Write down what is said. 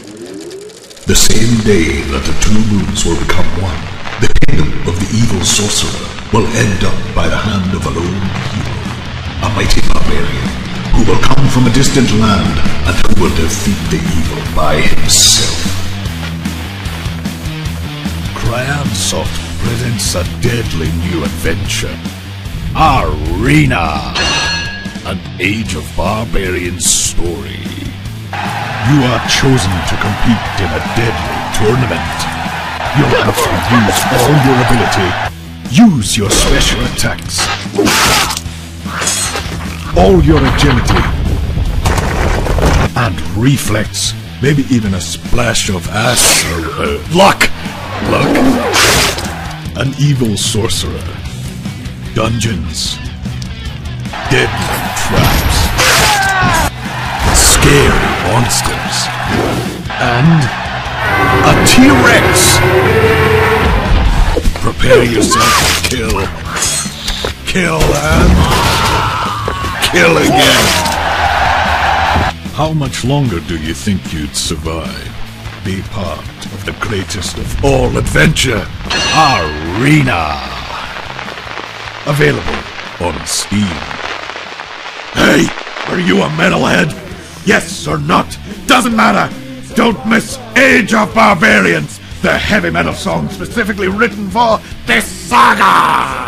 The same day that the two moons will become one, the kingdom of the evil sorcerer will end up by the hand of a lone hero, a mighty barbarian who will come from a distant land and who will defeat the evil by himself. Crian Soft presents a deadly new adventure. Arena! An Age of Barbarians story. You are chosen to compete in a deadly tournament. You'll have to use all your ability. Use your special attacks. All your agility. And reflex. Maybe even a splash of ass or uh, luck. Luck. An evil sorcerer. Dungeons. Deadly traps. Scary monsters. And a T-Rex! Prepare yourself to kill. Kill and kill again. How much longer do you think you'd survive? Be part of the greatest of all adventure, Arena. Available on Steam. Hey, are you a metalhead? Yes or not? Doesn't matter. Don't miss Age of Barbarians, the heavy metal song specifically written for this saga.